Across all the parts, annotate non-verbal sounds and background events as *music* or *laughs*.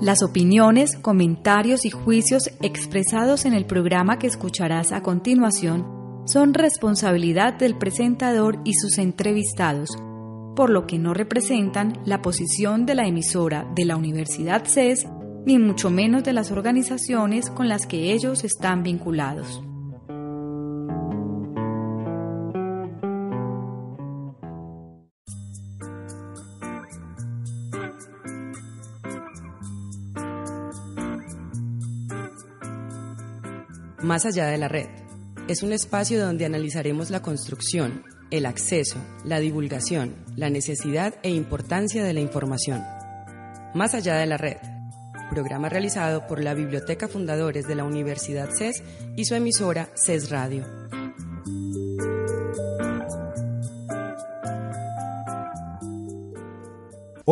Las opiniones, comentarios y juicios expresados en el programa que escucharás a continuación son responsabilidad del presentador y sus entrevistados, por lo que no representan la posición de la emisora de la Universidad CES ni mucho menos de las organizaciones con las que ellos están vinculados. Más allá de la red. Es un espacio donde analizaremos la construcción, el acceso, la divulgación, la necesidad e importancia de la información. Más allá de la red. Programa realizado por la Biblioteca Fundadores de la Universidad CES y su emisora CES Radio.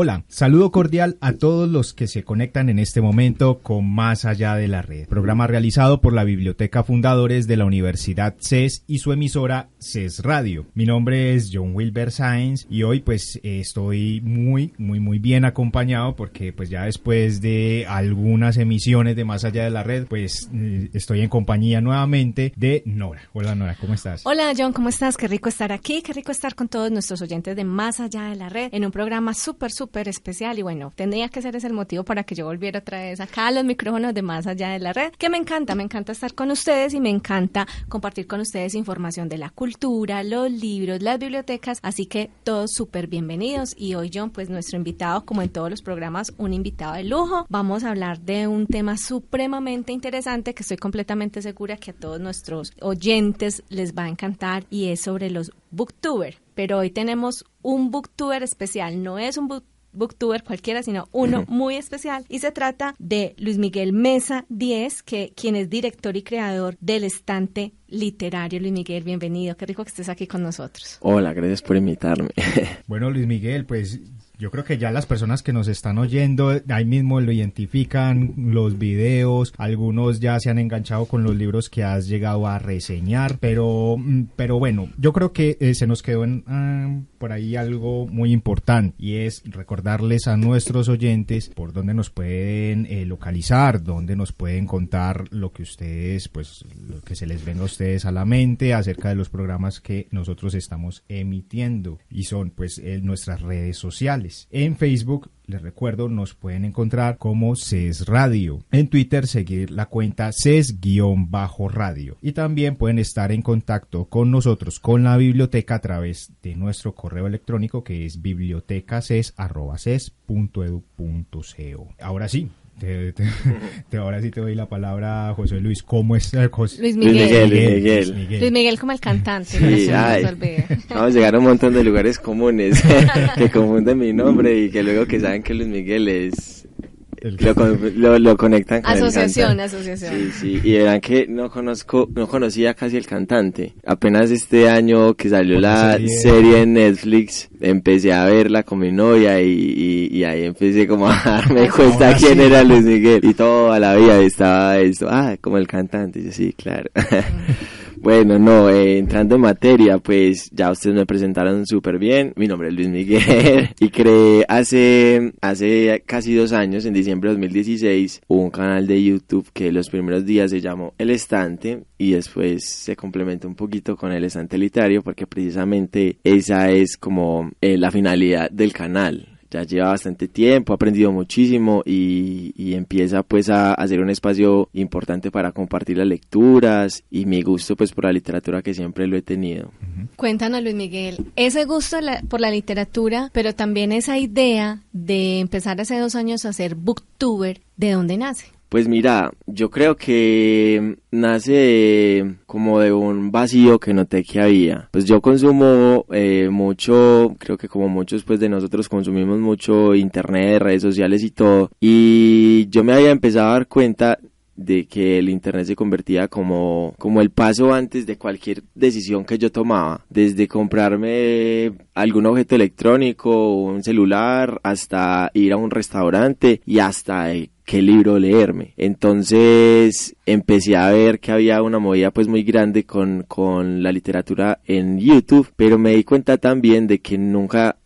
Hola, saludo cordial a todos los que se conectan en este momento con Más Allá de la Red, programa realizado por la Biblioteca Fundadores de la Universidad CES y su emisora CES Radio. Mi nombre es John Wilber Sainz y hoy pues estoy muy, muy, muy bien acompañado porque pues ya después de algunas emisiones de Más Allá de la Red pues eh, estoy en compañía nuevamente de Nora. Hola Nora, ¿cómo estás? Hola John, ¿cómo estás? Qué rico estar aquí, qué rico estar con todos nuestros oyentes de Más Allá de la Red en un programa súper, súper súper especial y bueno, tendría que ser ese el motivo para que yo volviera otra vez acá a los micrófonos de más allá de la red, que me encanta, me encanta estar con ustedes y me encanta compartir con ustedes información de la cultura, los libros, las bibliotecas, así que todos súper bienvenidos y hoy John, pues nuestro invitado, como en todos los programas, un invitado de lujo, vamos a hablar de un tema supremamente interesante que estoy completamente segura que a todos nuestros oyentes les va a encantar y es sobre los booktuber. Pero hoy tenemos un booktuber especial, no es un book booktuber cualquiera, sino uno muy especial. Y se trata de Luis Miguel Mesa 10, que, quien es director y creador del estante literario. Luis Miguel, bienvenido. Qué rico que estés aquí con nosotros. Hola, gracias por invitarme. *laughs* bueno, Luis Miguel, pues yo creo que ya las personas que nos están oyendo ahí mismo lo identifican, los videos, algunos ya se han enganchado con los libros que has llegado a reseñar, pero, mm, pero bueno, yo creo que eh, se nos quedó en, ah, por ahí algo muy importante y es recordarles a nuestros oyentes por dónde nos pueden eh, localizar, dónde nos pueden contar lo que ustedes, pues lo que se les venga a ustedes a la mente acerca de los programas que nosotros estamos emitiendo y son pues nuestras redes sociales. En Facebook, les recuerdo, nos pueden encontrar como CES Radio. En Twitter, seguir la cuenta CES-radio. Y también pueden estar en contacto con nosotros, con la biblioteca, a través de nuestro correo electrónico que es bibliotecaces.edu.co. Ahora sí, te, ahora sí te doy la palabra a José Luis. ¿Cómo es José? Luis Miguel. Luis Miguel. Luis Miguel. como el cantante. Sí, vamos a llegar a un montón de lugares comunes *laughs* que confunden mi nombre y que luego que saben que Luis Miguel es *laughs* lo, lo, conectan con Asociación, asociación. Sí, sí, y verán que no conozco, no conocía casi el cantante. Apenas este año que salió la serie? en Netflix, empecé a verla con mi novia y, y, ahí empecé como a darme cuenta quién era Luis Miguel. Y toda la vida estaba esto, ah, como el cantante. Y yo, sí, claro. *laughs* Bueno, no, eh, entrando en materia, pues ya ustedes me presentaron súper bien. Mi nombre es Luis Miguel *laughs* y creé hace, hace casi dos años, en diciembre de 2016, un canal de YouTube que los primeros días se llamó El Estante y después se complementa un poquito con El Estante Literario porque precisamente esa es como eh, la finalidad del canal ya lleva bastante tiempo, ha aprendido muchísimo y, y empieza pues a hacer un espacio importante para compartir las lecturas y mi gusto pues por la literatura que siempre lo he tenido. Cuéntanos Luis Miguel, ese gusto por la literatura, pero también esa idea de empezar hace dos años a ser booktuber, ¿de dónde nace? Pues mira, yo creo que nace como de un vacío que noté que había. Pues yo consumo eh, mucho, creo que como muchos pues de nosotros consumimos mucho internet, redes sociales y todo. Y yo me había empezado a dar cuenta de que el internet se convertía como, como el paso antes de cualquier decisión que yo tomaba, desde comprarme algún objeto electrónico, un celular, hasta ir a un restaurante y hasta qué libro leerme. Entonces empecé a ver que había una movida pues muy grande con, con la literatura en YouTube, pero me di cuenta también de que nunca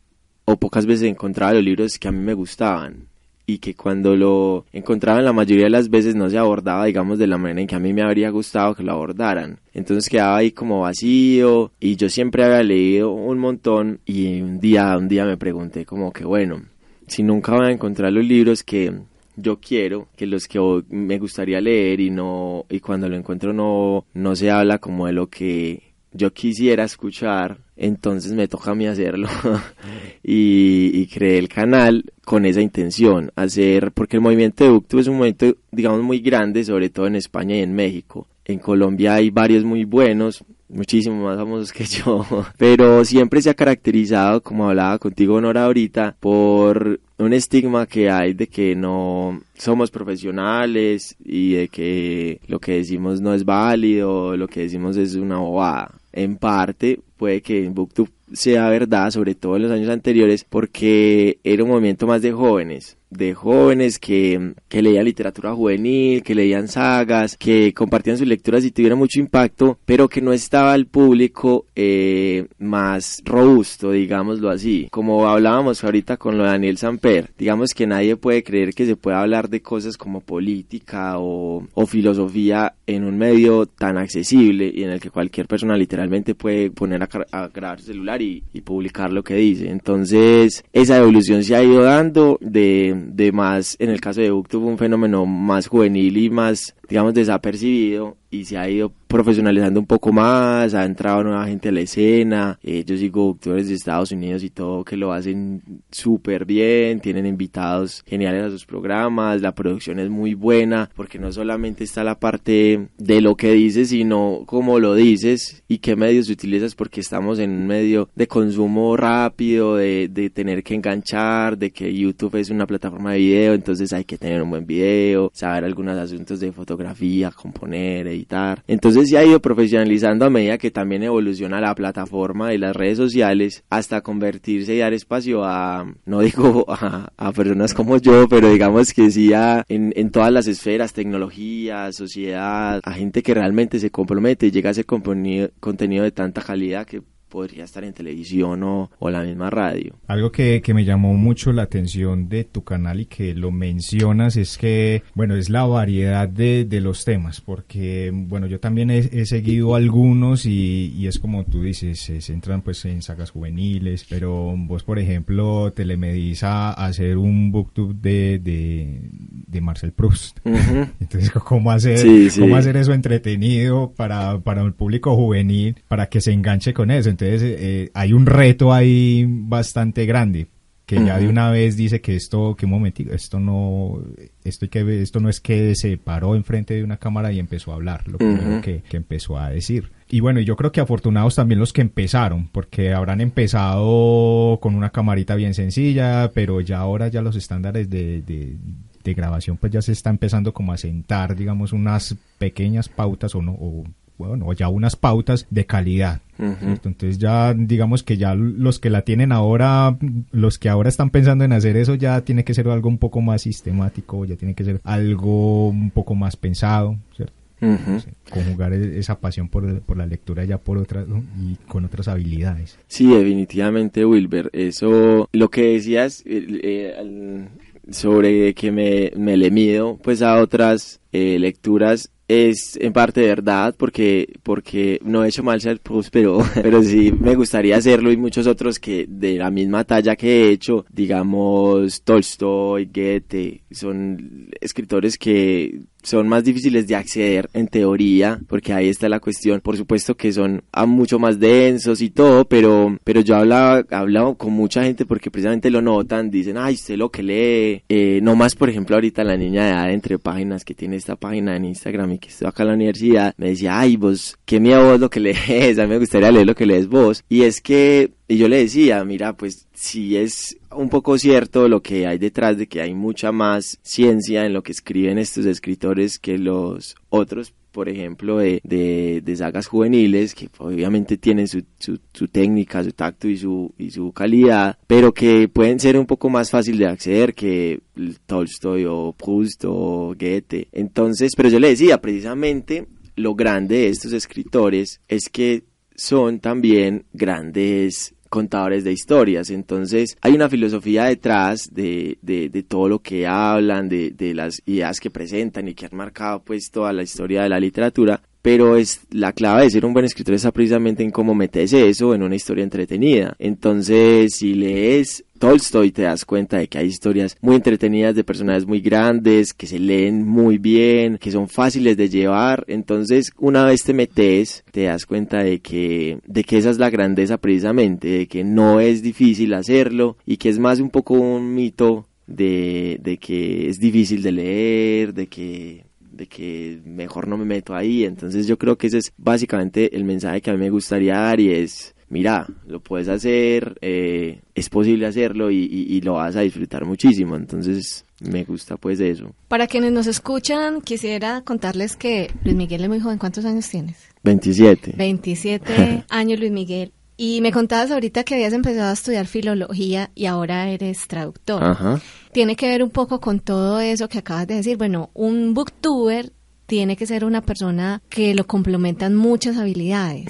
o pocas veces encontraba los libros que a mí me gustaban y que cuando lo encontraban la mayoría de las veces no se abordaba, digamos, de la manera en que a mí me habría gustado que lo abordaran. Entonces quedaba ahí como vacío y yo siempre había leído un montón y un día, un día me pregunté como que bueno, si nunca van a encontrar los libros que yo quiero, que los que me gustaría leer y no y cuando lo encuentro no no se habla como de lo que yo quisiera escuchar, entonces me toca a mí hacerlo *laughs* y, y, creé el canal con esa intención, hacer, porque el movimiento de es un movimiento, digamos, muy grande, sobre todo en España y en México. En Colombia hay varios muy buenos, muchísimo más famosos que yo, *laughs* pero siempre se ha caracterizado, como hablaba contigo Nora ahorita, por un estigma que hay de que no somos profesionales y de que lo que decimos no es válido, lo que decimos es una bobada. En parte puede que en Booktube sea verdad, sobre todo en los años anteriores, porque era un movimiento más de jóvenes de jóvenes que, que, leían literatura juvenil, que leían sagas, que compartían sus lecturas y tuvieron mucho impacto, pero que no estaba el público eh, más robusto, digámoslo así. Como hablábamos ahorita con lo de Daniel Samper, digamos que nadie puede creer que se pueda hablar de cosas como política o, o filosofía en un medio tan accesible y en el que cualquier persona literalmente puede poner a, grabar su celular y, y publicar lo que dice. Entonces, esa evolución se ha ido dando de de más, en el caso de Booktube, un fenómeno más juvenil y más, digamos, desapercibido y se ha ido profesionalizando un poco más, ha entrado nueva gente a la escena, eh, yo sigo doctores de Estados Unidos y todo que lo hacen súper bien, tienen invitados geniales a sus programas, la producción es muy buena porque no solamente está la parte de lo que dices, sino cómo lo dices y qué medios utilizas porque estamos en un medio de consumo rápido, de, de tener que enganchar, de que YouTube es una plataforma de video, entonces hay que tener un buen video, saber algunos asuntos de fotografía, componer, editar. Entonces se ha ido profesionalizando a medida que también evoluciona la plataforma y las redes sociales hasta convertirse y dar espacio a, no digo a, personas como yo, pero digamos que sí a, en, en todas las esferas, tecnología, sociedad, a gente que realmente se compromete y llega a hacer contenido de tanta calidad que podría estar en televisión o, o la misma radio. Algo que, que, me llamó mucho la atención de tu canal y que lo mencionas es que, bueno, es la variedad de, de los temas, porque, bueno, yo también he, seguido algunos y, y, es como tú dices, se centran pues en sagas juveniles, pero vos, por ejemplo, te le medís a hacer un booktube de, de, de Marcel Proust. *laughs* Entonces, ¿cómo hacer, ¿cómo hacer eso entretenido para, para el público juvenil, para que se enganche con eso? Entonces eh, hay un reto ahí bastante grande que ya de una vez dice que esto, que un momentito, esto no, esto, que, esto no es que se paró enfrente de una cámara y empezó a hablar, lo primero que, que, empezó a decir. Y bueno, yo creo que afortunados también los que empezaron, porque habrán empezado con una camarita bien sencilla, pero ya ahora ya los estándares de, de, de grabación pues ya se está empezando como a sentar, digamos, unas pequeñas pautas o no, o bueno, ya unas pautas de calidad. Entonces ya digamos que ya los que la tienen ahora, los que ahora están pensando en hacer eso, ya tiene que ser algo un poco más sistemático, ya tiene que ser algo un poco más pensado, ¿cierto? conjugar e-, esa pasión por, por, la lectura ya por otras y con otras habilidades. Sí, definitivamente, Wilber. Eso, lo que decías eh, sobre que me, me le mido pues a otras eh, lecturas es en parte verdad porque porque no he hecho mal ser pero *laughs* pero sí me gustaría hacerlo y muchos otros que de la misma talla que he hecho digamos Tolstoy Goethe son escritores que son más difíciles de acceder en teoría, porque ahí está la cuestión. Por supuesto que son mucho más densos y todo, pero, pero yo hablaba, con mucha gente porque precisamente lo notan, dicen, ay, usted lo que lee, eh, no más, por ejemplo, ahorita la niña de edad entre páginas que tiene esta página en Instagram y que estoy acá en la universidad, me decía, ay, vos, qué miedo vos lo que *laughs* lees, a mí me gustaría leer lo que lees vos. Y es que y yo le decía, mira, pues si es un poco cierto lo que hay detrás de que hay mucha más ciencia en lo que escriben estos escritores que los otros, por ejemplo, de, de, sagas juveniles, que obviamente tienen su, su, su, técnica, su tacto y su, y su calidad, pero que pueden ser un poco más fácil de acceder que Tolstoy o Proust o Goethe. Entonces, pero yo le decía, precisamente lo grande de estos escritores es que son también grandes contadores de historias. Entonces hay una filosofía detrás de, de, de todo lo que hablan, de, de las ideas que presentan y que han marcado pues toda la historia de la literatura pero es la clave de ser un buen escritor está precisamente en cómo metes eso en una historia entretenida. Entonces, si lees Tolstoy te das cuenta de que hay historias muy entretenidas de personajes muy grandes, que se leen muy bien, que son fáciles de llevar. Entonces, una vez te metes, te das cuenta de que, de que esa es la grandeza precisamente, de que no es difícil hacerlo y que es más un poco un mito de, de que es difícil de leer, de que de que mejor no me meto ahí. Entonces yo creo que ese es básicamente el mensaje que a mí me gustaría dar y es, mira, lo puedes hacer, eh, es posible hacerlo y, y, lo vas a disfrutar muchísimo. Entonces me gusta pues eso. Para quienes nos escuchan, quisiera contarles que Luis Miguel es muy joven. ¿Cuántos años tienes? 27. 27 *laughs* años Luis Miguel. Y me contabas ahorita que habías empezado a estudiar filología y ahora eres traductor. Ajá. Tiene que ver un poco con todo eso que acabas de decir. Bueno, un booktuber tiene que ser una persona que lo complementan muchas habilidades.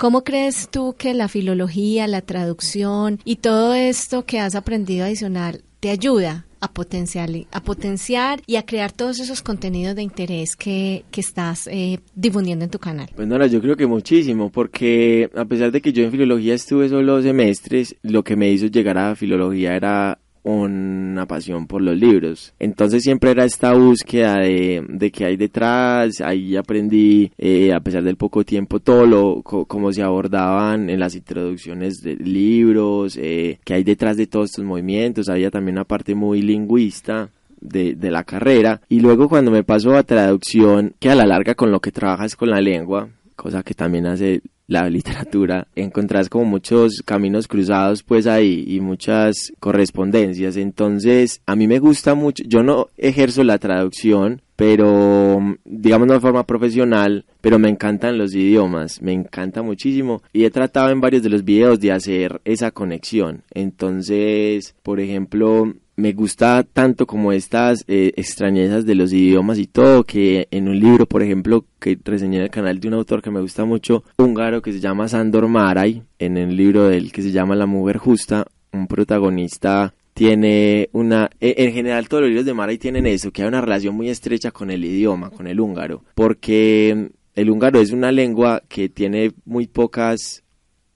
¿Cómo crees tú que la filología, la traducción y todo esto que has aprendido adicional te ayuda a potenciar, a potenciar y a crear todos esos contenidos de interés que, que estás eh, difundiendo en tu canal? Pues Nora, yo creo que muchísimo, porque a pesar de que yo en filología estuve solo dos semestres, lo que me hizo llegar a filología era una pasión por los libros. Entonces siempre era esta búsqueda de, de qué hay detrás, ahí aprendí, eh, a pesar del poco tiempo, todo lo, cómo se abordaban en las introducciones de libros, eh, qué hay detrás de todos estos movimientos, había también una parte muy lingüista. De, de la carrera y luego cuando me paso a traducción que a la larga con lo que trabajas con la lengua cosa que también hace la literatura, encontrás como muchos caminos cruzados pues ahí y muchas correspondencias. Entonces, a mí me gusta mucho, yo no ejerzo la traducción, pero digamos no de forma profesional, pero me encantan los idiomas, me encanta muchísimo y he tratado en varios de los videos de hacer esa conexión. Entonces, por ejemplo, me gusta tanto como estas eh, extrañezas de los idiomas y todo, que en un libro, por ejemplo, que reseñé en el canal de un autor que me gusta mucho, húngaro, que se llama Sandor Maray, en el libro del que se llama La Mujer Justa, un protagonista tiene una, e, en general todos los libros de Maray tienen eso, que hay una relación muy estrecha con el idioma, con el húngaro, porque el húngaro es una lengua que tiene muy pocas,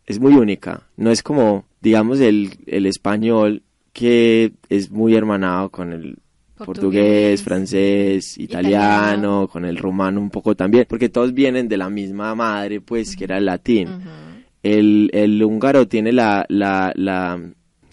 es muy única, no es como, digamos, el, el español que es muy hermanado con el portugués, francés, italiano, con el rumano un poco también, porque todos vienen de la misma madre, pues, que era el latín. el, el, húngaro tiene la, la, la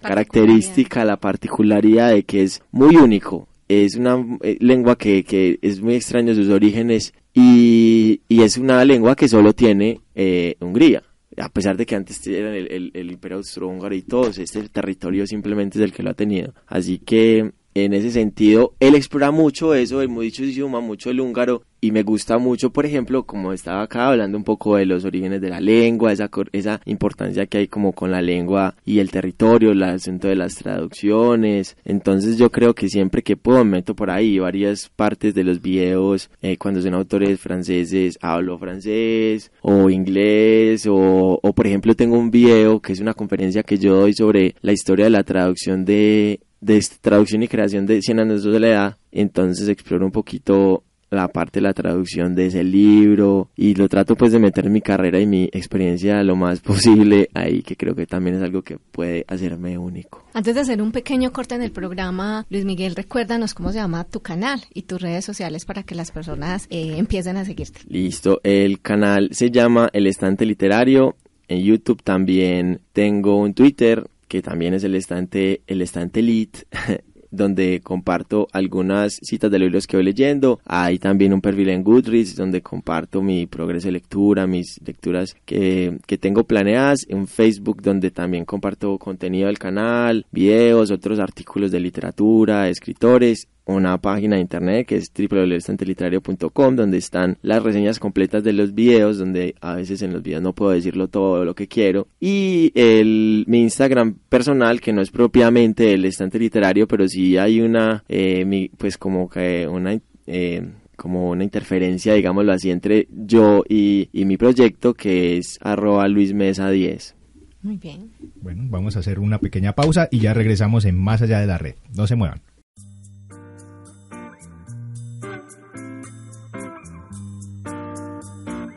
característica, la particularidad de que es muy único. Es una eh, lengua que, que es muy extraña sus orígenes y, y es una lengua que solo tiene eh, Hungría a pesar de que antes eran el, el, imperio austrohúngaro y todo, este territorio simplemente es el que lo ha tenido. Así que en ese sentido, él explora mucho eso, el mucho idioma, mucho el húngaro, y me gusta mucho, por ejemplo, como estaba acá hablando un poco de los orígenes de la lengua, esa, esa importancia que hay como con la lengua y el territorio, el asunto de las traducciones. Entonces yo creo que siempre que puedo me meto por ahí varias partes de los videos, eh, cuando son autores franceses, hablo francés o inglés, o, o por ejemplo tengo un video que es una conferencia que yo doy sobre la historia de la traducción de de traducción y creación de Cien años de soledad, entonces exploro un poquito la parte de la traducción de ese libro y lo trato pues de meter mi carrera y mi experiencia lo más *laughs* posible ahí que creo que también es algo que puede hacerme único. Antes de hacer un pequeño corte en el programa, Luis Miguel, recuérdanos cómo se llama tu canal y tus redes sociales para que las personas eh, empiecen a seguirte. Listo, el canal se llama El Estante Literario, en YouTube también tengo un Twitter que también es el estante, el estante Elite, *laughs* donde comparto algunas citas de libros que voy leyendo. Hay también un perfil en Goodreads donde comparto mi progreso de lectura, mis lecturas que, que tengo planeadas. En Facebook donde también comparto contenido del canal, videos, otros artículos de literatura, escritores una página de internet que es www.estanteliterario.com donde están las reseñas completas de los videos donde a veces en los videos no puedo decirlo todo lo que quiero y el mi Instagram personal que no es propiamente el estante literario pero sí hay una eh, pues como que una eh, como una interferencia, digámoslo así, entre yo y, y mi proyecto que es arroba luismesa10. Muy bien. Bueno, vamos a hacer una pequeña pausa y ya regresamos en Más allá de la red. No se muevan.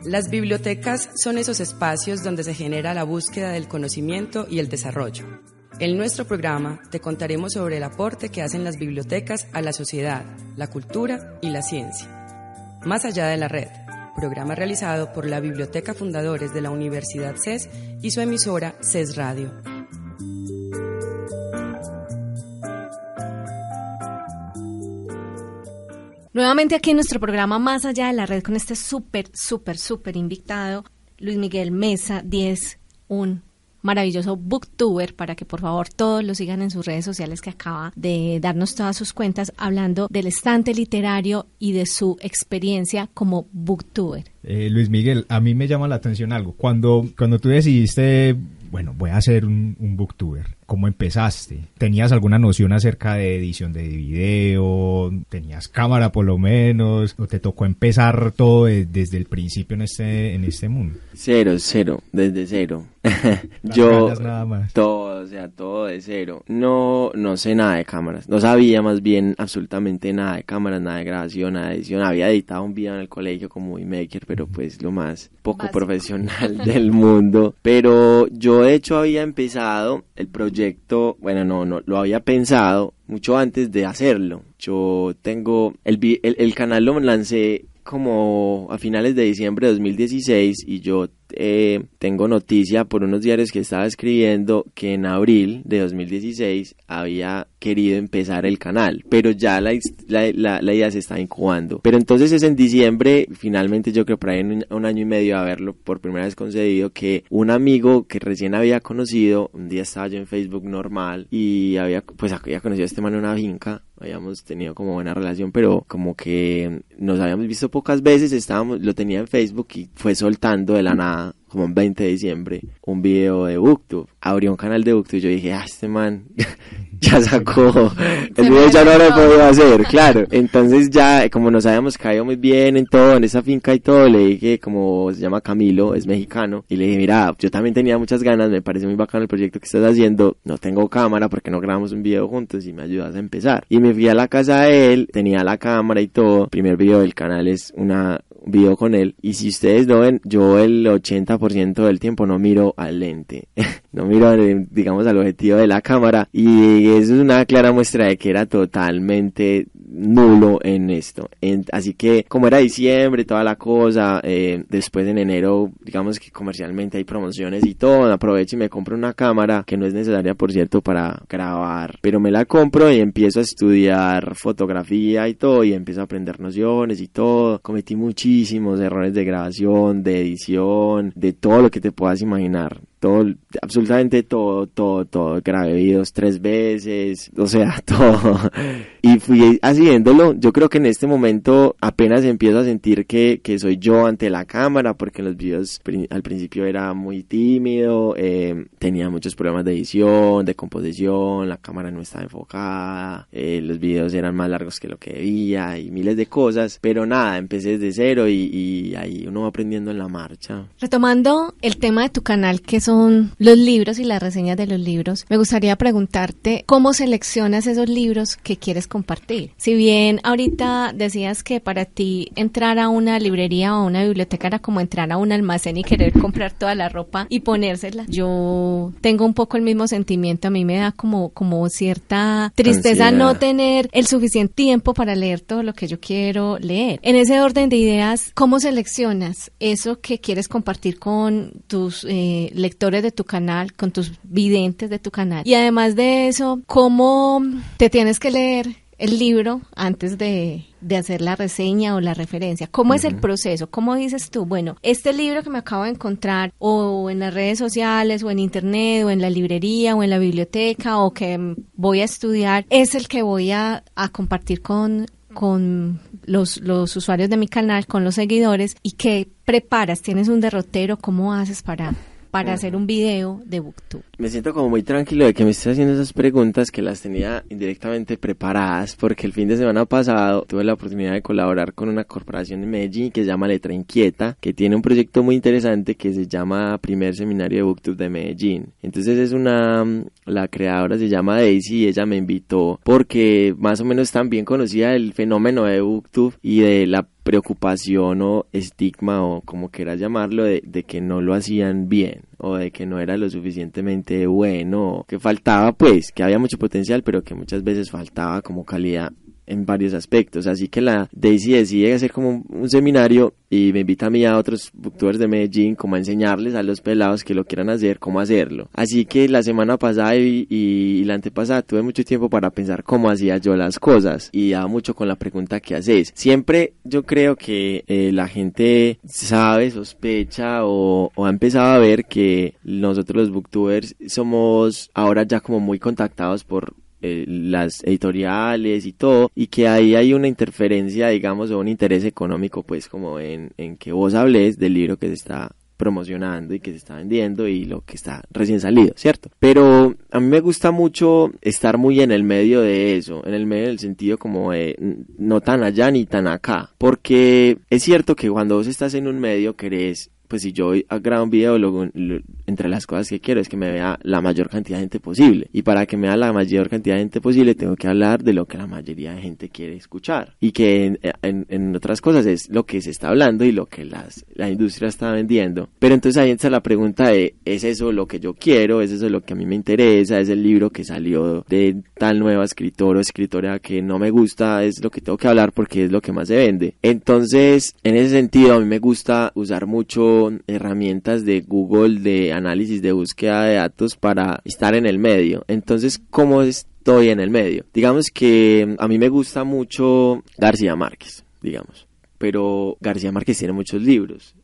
Las bibliotecas son esos espacios donde se genera la búsqueda del conocimiento y el desarrollo. En nuestro programa te contaremos sobre el aporte que hacen las bibliotecas a la sociedad, la cultura y la ciencia. Más allá de la red, programa realizado por la Biblioteca Fundadores de la Universidad CES y su emisora CES Radio. Nuevamente aquí en nuestro programa Más allá de la red con este súper, súper, súper invitado, Luis Miguel Mesa 10, un maravilloso booktuber para que por favor todos lo sigan en sus redes sociales que acaba de darnos todas sus cuentas hablando del estante literario y de su experiencia como booktuber. Eh, Luis Miguel, a mí me llama la atención algo. Cuando, cuando tú decidiste, bueno, voy a ser un, un booktuber, ¿Cómo empezaste? ¿Tenías alguna noción acerca de edición de video? ¿Tenías cámara por lo menos? ¿O te tocó empezar todo desde el principio en este, en este mundo? Cero, cero, desde cero. *laughs* Yo, todo, o sea, todo de cero. No, no sé nada de cámaras. No sabía más bien absolutamente nada de cámaras, nada de grabación, nada de edición. Había editado un video en el colegio como maker, pero pues lo más poco profesional *laughs* del mundo. Pero yo de hecho había empezado el proyecto proyecto, bueno, no, no, lo había pensado mucho antes de hacerlo. Yo tengo, el, el, el canal lo lancé como a finales de diciembre de 2016 y yo eh, tengo noticia por unos diarios que estaba escribiendo que en abril de 2016 había querido empezar el canal, pero ya la, la, la, idea se está incubando. Pero entonces es en diciembre, finalmente yo creo por ahí en un, año y medio haberlo por primera vez concedido, que un amigo que recién había conocido, un día estaba yo en Facebook normal y había, pues había conocido a este man en una finca, habíamos tenido como buena relación, pero como que nos habíamos visto pocas veces, estábamos, lo tenía en Facebook y fue soltando de la nada como el 20 de diciembre, un video de Booktube. Abrió un canal de Booktube y yo dije, ah, este man *laughs* ya sacó, *laughs* el video ya no lo podido hacer, claro. *laughs* Entonces ya, como nos habíamos caído muy bien en todo, en esa finca y todo, le dije, como se llama Camilo, es mexicano, y le dije, mira, yo también tenía muchas ganas, me parece muy bacano el proyecto que estás haciendo, no tengo cámara porque no grabamos un video juntos y me ayudas a empezar. Y me fui a la casa de él, tenía la cámara y todo, el primer video del canal es una, video con él. Y si ustedes lo ven, yo el 80% del tiempo no miro al lente, *laughs* no miro digamos al objetivo de la cámara. Y eso es una clara muestra de que era totalmente nulo en esto. así que como era diciembre, toda la cosa, eh, después en enero, digamos que comercialmente hay promociones y todo, aprovecho y me compro una cámara que no es necesaria, por cierto, para grabar, pero me la compro y empiezo a estudiar fotografía y todo y empiezo a aprender nociones y todo. Cometí muchísimos errores de grabación, de edición, de todo lo que te puedas imaginar todo, absolutamente todo, todo, todo, grabé videos tres veces, *laughs* o sea, todo. Y fui haciéndolo, yo creo que en este momento apenas empiezo a sentir que, que soy yo ante la cámara, porque en los videos al principio era muy tímido, eh, tenía muchos problemas de edición, de composición, la cámara no estaba enfocada, eh, los videos eran más largos que lo que debía y miles de cosas, pero nada, empecé desde cero y, y ahí uno va aprendiendo en la marcha. Retomando el tema de tu canal, que son los libros y las reseñas de los libros, me gustaría preguntarte cómo seleccionas esos libros que quieres compartir. Si bien ahorita decías que para ti entrar a una librería o una biblioteca era como entrar a un almacén y querer comprar toda la ropa y ponérsela, yo tengo un poco el mismo sentimiento. A mí me da como, como cierta tristeza no tener el suficiente tiempo para leer todo lo que yo quiero leer. En ese orden de ideas, ¿cómo seleccionas eso que quieres compartir con tus eh, lectores? De tu canal, con tus videntes de tu canal. Y además de eso, ¿cómo te tienes que leer el libro antes de, hacer la reseña o la referencia. ¿Cómo es el proceso? ¿Cómo dices tú? Bueno, este libro que me acabo de encontrar o en las redes sociales o en internet o en la librería o en la biblioteca o que voy a estudiar es el que voy a, a compartir con con los, los usuarios de mi canal, con los seguidores y qué preparas, tienes un derrotero, ¿cómo haces para para hacer un video de Booktube? Me siento como muy tranquilo de que me estés haciendo esas preguntas que las tenía indirectamente preparadas porque el fin de semana pasado tuve la oportunidad de colaborar con una corporación de Medellín que se llama Letra Inquieta, que tiene un proyecto muy interesante que se llama Primer Seminario de Booktube de Medellín. Entonces es una, la creadora se llama Daisy y ella me invitó porque más o menos también conocía el fenómeno de Booktube y de la preocupación o estigma o como quieras llamarlo de, de, que no lo hacían bien o de que no era lo suficientemente bueno, que faltaba pues, que había mucho potencial pero que muchas veces faltaba como calidad en varios aspectos. Así que la Daisy decide hacer como un, seminario y me invita a mí a otros booktubers de Medellín como a enseñarles a los pelados que lo quieran hacer, cómo hacerlo. Así que la semana pasada y, la antepasada tuve mucho tiempo para pensar cómo hacía yo las cosas y daba mucho con la pregunta que haces. Siempre yo creo que eh, la gente sabe, sospecha o, o ha empezado a ver que nosotros los booktubers somos ahora ya como muy contactados por eh, las editoriales y todo, y que ahí hay una interferencia, digamos, o un interés económico, pues como en, en que vos hables del libro que se está promocionando y que se está vendiendo y lo que está recién salido, ¿cierto? Pero a mí me gusta mucho estar muy en el medio de eso, en el medio del sentido como de no tan allá ni tan acá, porque es cierto que cuando vos estás en un medio querés pues si yo grabo un video, luego, entre las cosas que quiero es que me vea la mayor cantidad de gente posible. Y para que me vea la mayor cantidad de gente posible, tengo que hablar de lo que la mayoría de gente quiere escuchar. Y que en, otras cosas es lo que se está hablando y lo que las, la industria está vendiendo. Pero entonces ahí entra la pregunta de, ¿es eso lo que yo quiero? ¿Es eso lo que a mí me interesa? ¿Es el libro que salió de tal nueva escritor o escritora que no me gusta? ¿Es lo que tengo que hablar porque es lo que más se vende? Entonces, en ese sentido, a mí me gusta usar mucho herramientas de Google de análisis de búsqueda de datos para estar en el medio. Entonces, ¿cómo estoy en el medio? Digamos que a mí me gusta mucho García Márquez, digamos. Pero García Márquez tiene muchos libros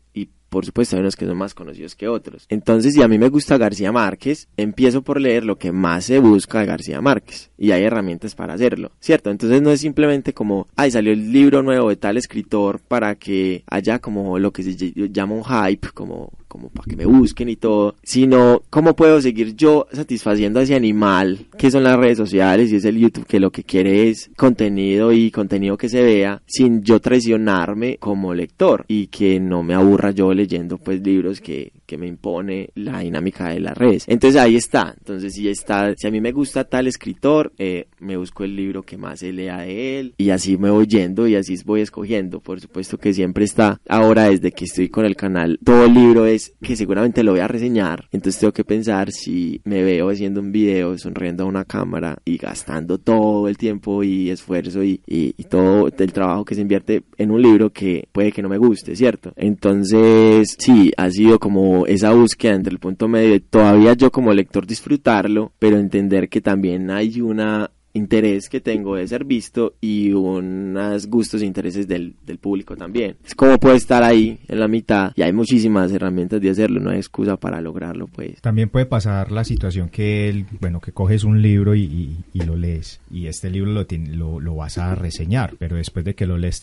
por supuesto hay unos que son más conocidos que otros. Entonces, si a mí me gusta García Márquez, empiezo por leer lo que más se busca de García Márquez y hay herramientas para hacerlo, ¿cierto? Entonces no es simplemente como, ay, salió el libro nuevo de tal escritor para que haya como lo que se llama un hype, como como para que me busquen y todo, sino cómo puedo seguir yo satisfaciendo a ese animal que son las redes sociales y es el YouTube que lo que quiere es contenido y contenido que se vea sin yo traicionarme como lector y que no me aburra yo leyendo pues libros que, que me impone la dinámica de las redes. Entonces ahí está. Entonces si está, si a mí me gusta tal escritor, eh, me busco el libro que más se lea de él y así me voy yendo y así voy escogiendo. Por supuesto que siempre está ahora desde que estoy con el canal, todo el libro es que seguramente lo voy a reseñar. Entonces tengo que pensar si me veo haciendo un video sonriendo a una cámara y gastando todo el tiempo y esfuerzo y, todo el trabajo que se invierte en un libro que puede que no me guste, ¿cierto? Entonces sí, ha sido como esa búsqueda entre el punto medio todavía yo como lector disfrutarlo, pero entender que también hay una interés que tengo de ser visto y unos gustos e intereses del, del público también. Es como puede estar ahí en la mitad y hay muchísimas herramientas de hacerlo, no hay excusa para lograrlo pues. También puede pasar la situación que, bueno, que coges un libro y, y, lo lees y este libro lo, lo, lo, vas a reseñar, pero después de que lo lees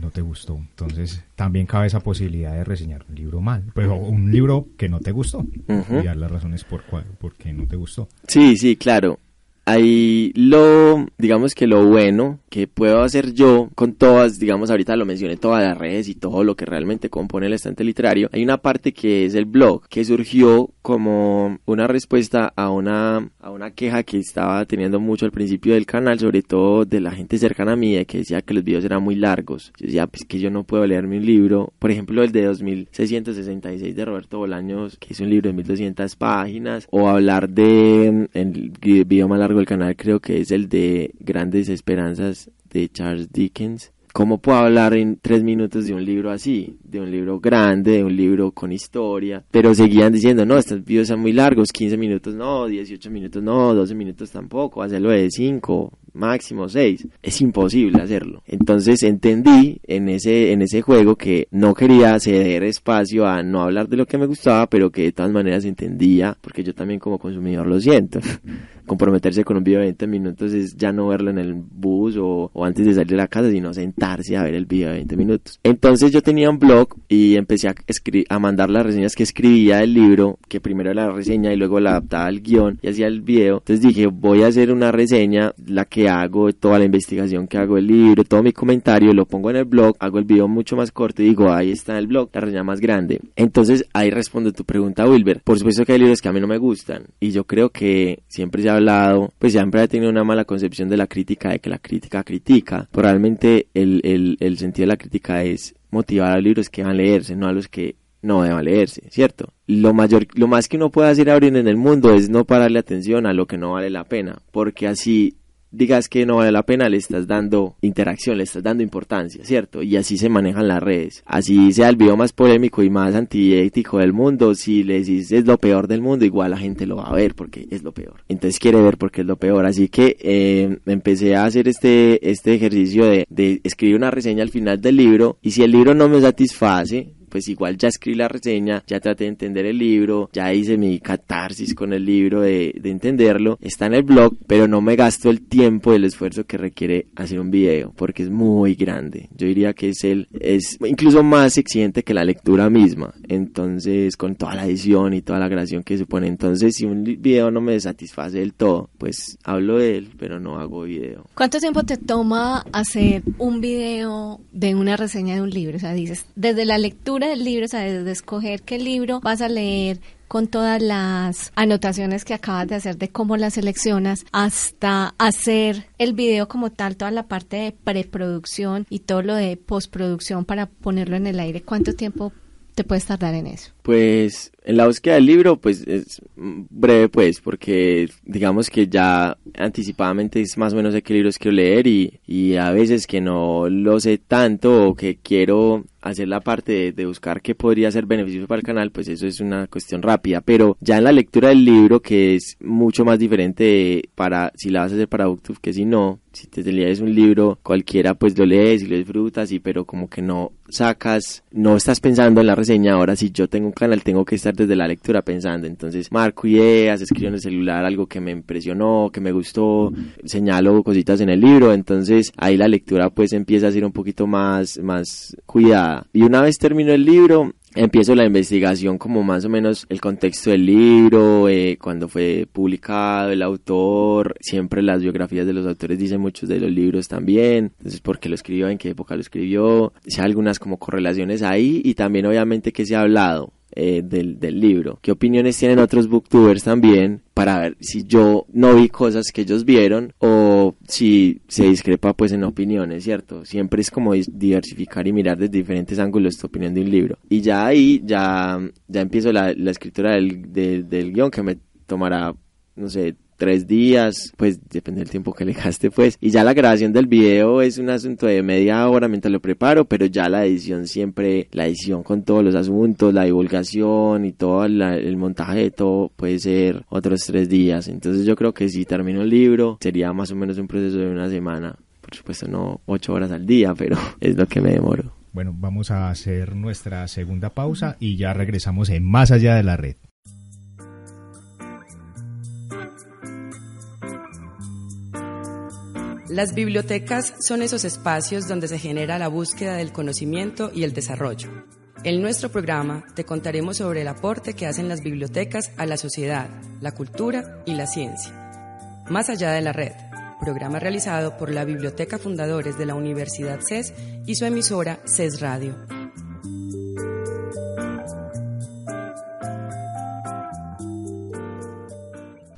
no te gustó. Entonces también cabe esa posibilidad de reseñar un libro mal, pero un libro que no te gustó y dar las razones por, por qué no te gustó. Sí, sí, claro ahí lo, digamos que lo bueno que puedo hacer yo con todas, digamos ahorita lo mencioné, todas las redes y todo lo que realmente compone el estante literario, hay una parte que es el blog, que surgió como una respuesta a una, a una queja que estaba teniendo mucho al principio del canal, sobre todo de la gente cercana a mí, que decía que los videos eran muy largos. Yo decía, pues que yo no puedo leerme un libro, por ejemplo el de 2666 de Roberto Bolaños, que es un libro de 1200 páginas, o hablar de el video más largo el canal creo que es el de Grandes Esperanzas de Charles Dickens. ¿Cómo puedo hablar en tres minutos de un libro así? De un libro grande, de un libro con historia. Pero seguían diciendo, no, estos videos son muy largos, 15 minutos no, 18 minutos no, 12 minutos tampoco, hacerlo de 5, máximo 6. Es imposible hacerlo. Entonces entendí en ese, en ese juego que no quería ceder espacio a no hablar de lo que me gustaba, pero que de todas maneras entendía, porque yo también como consumidor lo siento. *laughs* comprometerse con un video de 20 minutos es ya no verlo en el bus o, o antes de salir de la casa, sino sentarse a ver el video de 20 minutos. Entonces yo tenía un blog y empecé a, a mandar las reseñas que escribía del libro, que primero la reseña y luego la adaptaba al guion y hacía el video. Entonces dije, voy a hacer una reseña, la que hago, toda la investigación que hago del libro, todo mi comentario, lo pongo en el blog, hago el video mucho más corto y digo, ahí está el blog, la reseña más grande. Entonces ahí respondo tu pregunta, Wilber. Por supuesto que hay libros que a mí no me gustan y yo creo que siempre se hablado, pues siempre ha tenido una mala concepción de la crítica, de que la crítica critica. Pero realmente el, el, el sentido de la crítica es motivar a los libros que van a leerse, no a los que no deban leerse, ¿cierto? Lo mayor, lo más que uno puede hacer ahora en el mundo es no pararle atención a lo que no vale la pena, porque así digas que no vale la pena, le estás dando interacción, le estás dando importancia, ¿cierto? Y así se manejan las redes. Así sea el video más polémico y más antiético del mundo, si le decís es lo peor del mundo, igual la gente lo va a ver porque es lo peor. Entonces quiere ver porque es lo peor. Así que eh, empecé a hacer este, este ejercicio de, de escribir una reseña al final del libro y si el libro no me satisface, pues igual ya escribí la reseña, ya traté de entender el libro, ya hice mi catarsis con el libro de, de entenderlo, está en el blog, pero no me gasto el tiempo y el esfuerzo que requiere hacer un video, porque es muy grande. Yo diría que es el, es incluso más exigente que la lectura misma. Entonces, con toda la edición y toda la grabación que se pone. Entonces, si un video no me satisface del todo, pues hablo de él, pero no hago video. ¿Cuánto tiempo te toma hacer un video de una reseña de un libro? O sea, dices, desde la lectura del libro, o sea, desde escoger qué libro vas a leer con todas las anotaciones que acabas de hacer de cómo las seleccionas hasta hacer el video como tal, toda la parte de preproducción y todo lo de postproducción para ponerlo en el aire. ¿Cuánto tiempo te puedes tardar en eso? Pues en la búsqueda del libro, pues es breve, pues, porque digamos que ya anticipadamente es más o menos de qué libros quiero leer y, y a veces que no lo sé tanto o que quiero hacer la parte de, buscar qué podría ser beneficio para el canal, pues eso es una cuestión rápida. Pero ya en la lectura del libro, que es mucho más diferente para si la vas a hacer para Booktube que si no, si te lees un libro cualquiera, pues lo lees y lo disfrutas, y pero como que no sacas, no estás pensando en la reseña. Ahora, si yo tengo un canal, tengo que estar desde la lectura pensando. Entonces, marco ideas, escribo en el celular algo que me impresionó, que me gustó, señalo cositas en el libro. Entonces, ahí la lectura pues empieza a ser un poquito más, más cuidada. Y una vez termino el libro, empiezo la investigación como más o menos el contexto del libro, eh, cuando fue publicado, el autor, siempre las biografías de los autores dicen muchos de los libros también, entonces por qué lo escribió, en qué época lo escribió, si hay algunas como correlaciones ahí y también obviamente que se ha hablado, eh, del, del, libro. ¿Qué opiniones tienen otros booktubers también para ver si yo no vi cosas que ellos vieron o si se discrepa pues en opiniones, ¿cierto? Siempre es como diversificar y mirar desde diferentes ángulos tu opinión de un libro. Y ya ahí ya, ya empiezo la, la escritura del, del, del guion que me tomará, no sé, tres días, pues depende del tiempo que le gaste, pues. Y ya la grabación del video es un asunto de media hora mientras lo preparo, pero ya la edición siempre, la edición con todos los asuntos, la divulgación y todo el montaje de todo puede ser otros tres días. Entonces yo creo que si termino el libro sería más o menos un proceso de una semana. Por supuesto no ocho horas al día, pero *laughs* es lo que me demoro. Bueno, vamos a hacer nuestra segunda pausa y ya regresamos en Más allá de la red. Las bibliotecas son esos espacios donde se genera la búsqueda del conocimiento y el desarrollo. En nuestro programa te contaremos sobre el aporte que hacen las bibliotecas a la sociedad, la cultura y la ciencia. Más allá de la red, programa realizado por la Biblioteca Fundadores de la Universidad CES y su emisora CES Radio.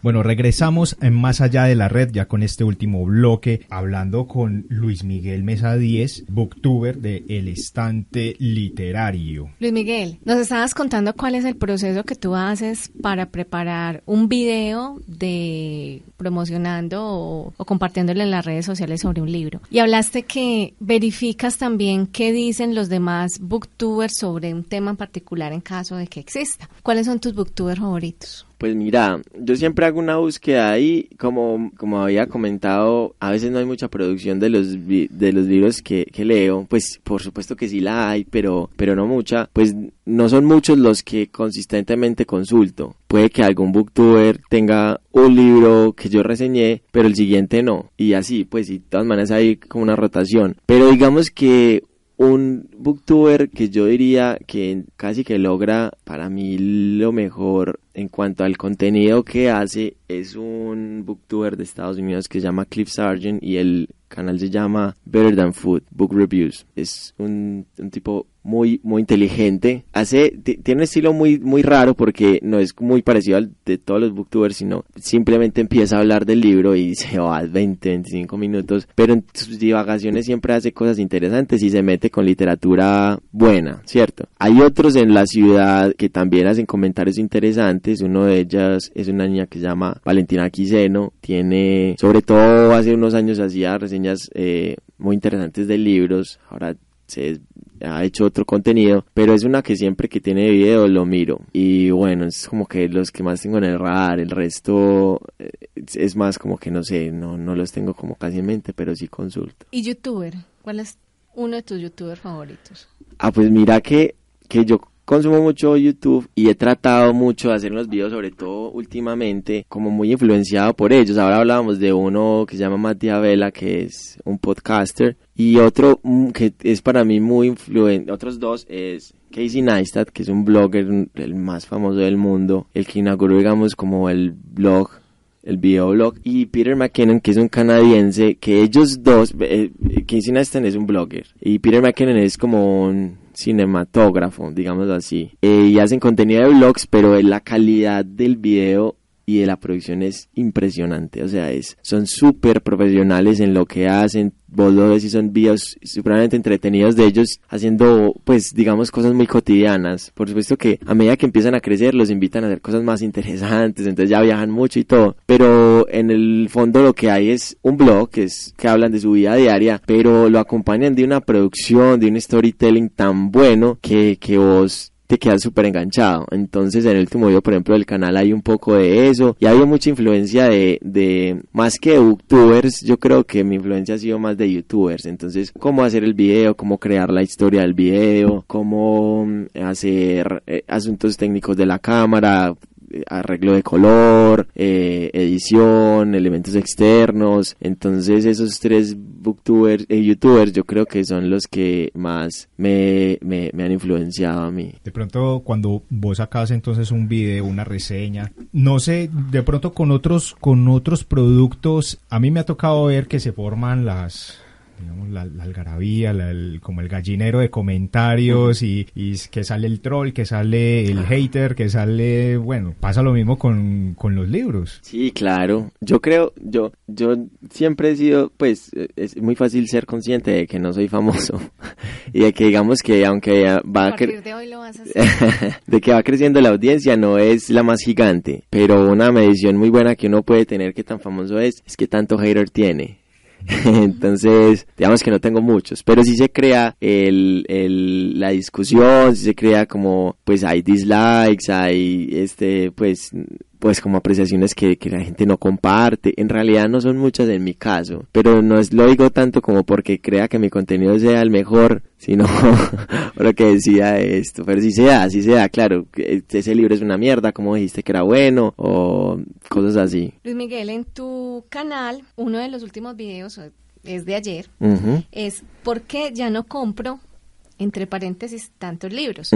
Bueno, regresamos en Más Allá de la Red, ya con este último bloque, hablando con Luis Miguel Mesa 10, booktuber de El Estante Literario. Luis Miguel, nos estabas contando cuál es el proceso que tú haces para preparar un video de promocionando o, o compartiéndolo en las redes sociales sobre un libro. Y hablaste que verificas también qué dicen los demás booktubers sobre un tema en particular en caso de que exista. ¿Cuáles son tus booktubers favoritos? Pues mira, yo siempre hago una búsqueda ahí, como, como había comentado, a veces no hay mucha producción de los, de los libros que, que leo, pues por supuesto que sí la hay, pero, pero no mucha, pues no son muchos los que consistentemente consulto. Puede que algún booktuber tenga un libro que yo reseñé, pero el siguiente no. Y así, pues, y de todas maneras hay como una rotación. Pero digamos que un booktuber que yo diría que casi que logra para mí lo mejor en cuanto al contenido que hace es un booktuber de Estados Unidos que se llama Cliff Sargent y el canal se llama Better Than Food Book Reviews. Es un, un tipo muy, muy inteligente. Hace, tiene un estilo muy, muy raro porque no es muy parecido al de todos los booktubers, sino simplemente empieza a hablar del libro y *laughs* se va a 20, 25 minutos, pero en sus divagaciones siempre hace cosas interesantes y se mete con literatura buena, ¿cierto? Hay otros en la ciudad que también hacen comentarios interesantes, uno de ellas es una niña que se llama Valentina Quiseno, tiene, sobre todo hace unos años hacía reseñas eh, muy interesantes de libros, ahora se ha hecho otro contenido, pero es una que siempre que tiene video lo miro. Y bueno, es como que los que más tengo en el radar, el resto eh, es más como que no sé, no, no los tengo como casi en mente, pero sí consulto. ¿Y youtuber? ¿Cuál es uno de tus youtubers favoritos? Ah, pues mira que, que yo consumo mucho YouTube y he tratado mucho de hacer unos videos, sobre todo últimamente, como muy influenciado por ellos. Ahora hablábamos de uno que se llama Matías Vela, que es un podcaster, y otro mm, que es para mí muy influente, otros dos es Casey Neistat, que es un blogger, el más famoso del mundo, el que inauguró, digamos, como el blog el videoblog, y Peter McKinnon, que es un canadiense, que ellos dos, eh, Casey Neistat es un blogger, y Peter McKinnon es como un cinematógrafo, digamos así. Eh, y hacen contenido de vlogs, pero la calidad del video y de la producción es impresionante. O sea, es, son súper profesionales en lo que hacen. Vos lo y son videos supremamente entretenidos de ellos haciendo, pues, digamos, cosas muy cotidianas. Por supuesto que a medida que empiezan a crecer, los invitan a hacer cosas más interesantes. Entonces ya viajan mucho y todo. Pero en el fondo lo que hay es un blog que, es, que hablan de su vida diaria, pero lo acompañan de una producción, de un storytelling tan bueno que, que vos te quedas súper enganchado. Entonces en el último video, por ejemplo, del canal hay un poco de eso y ha habido mucha influencia de, de más que youtubers, yo creo que mi influencia ha sido más de youtubers. Entonces, cómo hacer el video, cómo crear la historia del video, cómo mm, hacer eh, asuntos técnicos de la cámara, arreglo de color, eh, edición, elementos externos. Entonces esos tres booktubers, eh, youtubers yo creo que son los que más me, me, me, han influenciado a mí. De pronto cuando vos sacas entonces un video, una reseña, no sé, de pronto con otros, con otros productos, a mí me ha tocado ver que se forman las digamos, la, algarabía, como el gallinero de comentarios y, que sale el troll, que sale el hater, que sale, bueno, pasa lo mismo con, los libros. Sí, claro. Yo creo, yo, yo siempre he sido, pues, es muy fácil ser consciente de que no soy famoso *laughs* y de que digamos que aunque va a, *laughs* de que va creciendo la audiencia no es la más gigante, pero una medición muy buena que uno puede tener que tan famoso es, es que tanto hater tiene. *laughs* Entonces, digamos que no tengo muchos, pero sí se crea el, el, la discusión, sí se crea como, pues hay dislikes, hay este, pues pues como apreciaciones que, que, la gente no comparte. En realidad no son muchas en mi caso, pero no es lo digo tanto como porque crea que mi contenido sea el mejor, sino por *laughs* lo que decía esto. Pero sí se da, sí se da, claro, ese libro es una mierda, como dijiste que era bueno, o cosas así. Luis Miguel, en tu canal, uno de los últimos videos es de ayer, es ¿por qué ya no compro entre paréntesis, tantos libros.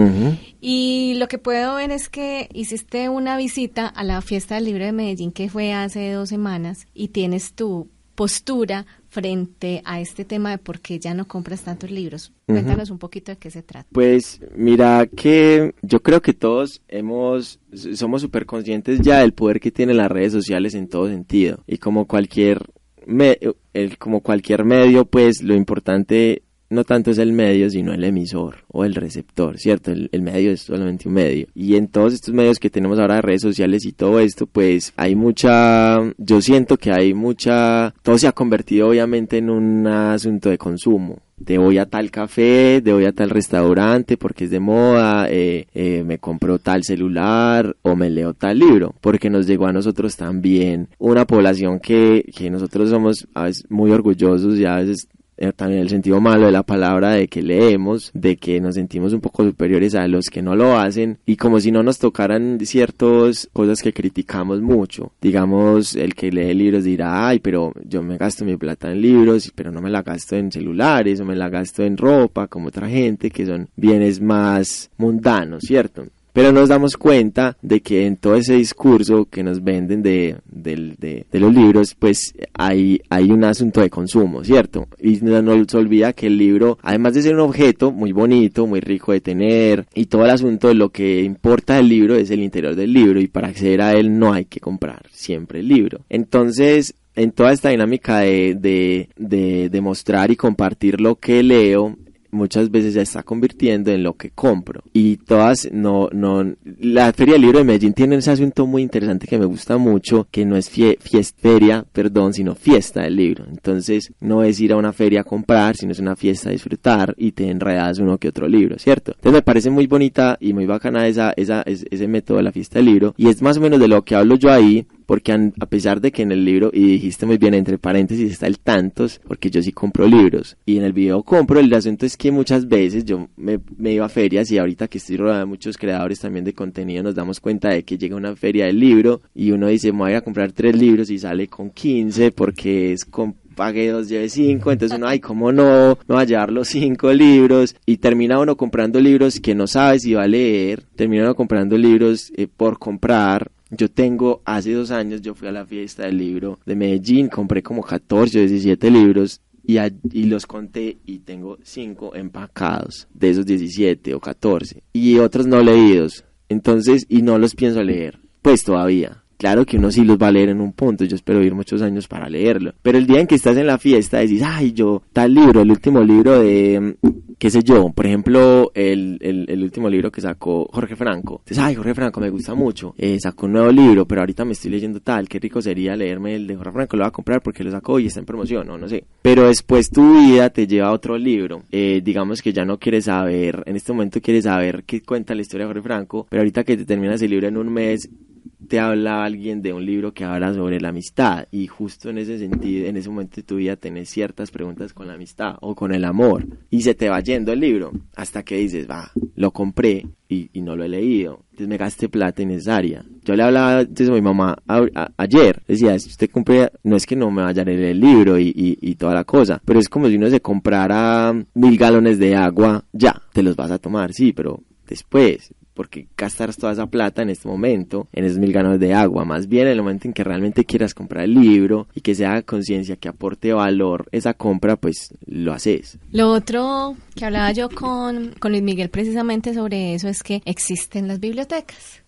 Y lo que puedo ver es que hiciste una visita a la fiesta del libro de Medellín que fue hace dos semanas y tienes tu postura frente a este tema de por qué ya no compras tantos libros. Cuéntanos un poquito de qué se trata. Pues mira que yo creo que todos hemos somos súper conscientes ya del poder que tienen las redes sociales en todo sentido y como cualquier me, el, como cualquier medio pues lo importante no tanto es el medio, sino el emisor o el receptor, ¿cierto? El, el, medio es solamente un medio. Y en todos estos medios que tenemos ahora de redes sociales y todo esto, pues hay mucha, yo siento que hay mucha, todo se ha convertido obviamente en un asunto de consumo de voy a tal café, de voy a tal restaurante porque es de moda, eh, eh, me compro tal celular o me leo tal libro, porque nos llegó a nosotros también una población que, que nosotros somos a veces muy orgullosos y a veces también el sentido malo de la palabra de que leemos, de que nos sentimos un poco superiores a los que no lo hacen y como si no nos tocaran ciertas cosas que criticamos mucho. Digamos, el que lee libros dirá, ay, pero yo me gasto mi plata en libros, pero no me la gasto en celulares o me la gasto en ropa como otra gente que son bienes más mundanos, ¿cierto? Pero nos damos cuenta de que en todo ese discurso que nos venden de, de, los libros, pues hay, hay un asunto de consumo, ¿cierto? Y no nos olvida que el libro, además de ser un objeto muy bonito, muy rico de tener, y todo el asunto de lo que importa del libro es el interior del libro, y para acceder a él no hay que comprar siempre el libro. Entonces, en toda esta dinámica de, de, de, de, mostrar y compartir lo que leo, muchas veces se está convirtiendo en lo que compro. Y todas, no, no, la Feria del Libro de Medellín tiene ese asunto muy interesante que me gusta mucho, que no es fie, feria, perdón, sino fiesta del libro. Entonces, no es ir a una feria a comprar, sino es una fiesta a disfrutar y te enredas uno que otro libro, ¿cierto? Entonces me parece muy bonita y muy bacana esa, esa, ese método de la fiesta del libro. Y es más o menos de lo que hablo yo ahí, porque a pesar de que en el libro, y dijiste muy bien, entre paréntesis está el tantos, porque yo sí compro libros, y en el video compro, el asunto es que muchas veces yo me, iba a ferias y ahorita que estoy rodeado de muchos creadores también de contenido, nos damos cuenta de que llega una feria del libro y uno dice, me voy a comprar tres libros y sale con 15 porque es con pague dos, lleve cinco, entonces uno, ay, ¿cómo no? Me va a llevar los cinco libros y termina uno comprando libros que no sabe si va a leer, termina uno comprando libros eh, por comprar yo tengo, hace dos años yo fui a la fiesta del libro de Medellín, compré como 14 o 17 libros y, y, los conté y tengo 5 empacados de esos 17 o 14 y otros no leídos. Entonces, y no los pienso leer, pues todavía. Claro que uno sí los va a leer en un punto, yo espero ir muchos años para leerlo. Pero el día en que estás en la fiesta decís, ay, yo, tal libro, el último libro de, qué sé yo, por ejemplo, el, el, último libro que sacó Jorge Franco. Entonces, ay, Jorge Franco me gusta mucho, eh, sacó un nuevo libro, pero ahorita me estoy leyendo tal, qué rico sería leerme el de Jorge Franco, lo voy a comprar porque lo sacó y está en promoción, o no sé. Pero después tu vida te lleva a otro libro, eh, digamos que ya no quieres saber, en este momento quieres saber qué cuenta la historia de Jorge Franco, pero ahorita que te terminas el libro en un mes, te habla alguien de un libro que habla sobre la amistad y justo en ese sentido, en ese momento de tu vida tenés ciertas preguntas con la amistad o con el amor y se te va yendo el libro hasta que dices, va, lo compré y, no lo he leído, entonces me gasté plata innecesaria. Yo le hablaba de a mi mamá ayer, decía, si usted compre, no es que no me vaya a leer el libro y toda la cosa, pero es como si uno se comprara mil galones de agua, ya, te los vas a tomar, sí, pero después, porque gastar toda esa plata en este momento en esos mil galones de agua. Más bien en el momento en que realmente quieras comprar el libro y que sea conciencia que aporte valor esa compra, pues lo haces. Lo otro que hablaba yo con, con Luis Miguel precisamente sobre eso es que existen las bibliotecas.